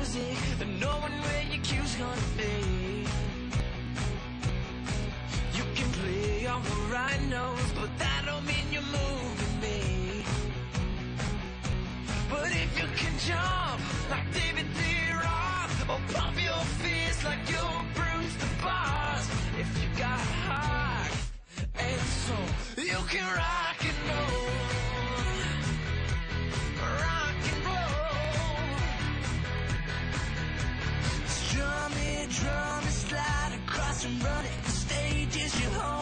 music But knowing where your cue's gonna be You can play on the right notes, But that don't mean you're moving me. But if you can jump like David Lee Roth, Or pump your fist like you're Bruce the Boss If you got heart and soul You can rock and roll. stage is your home.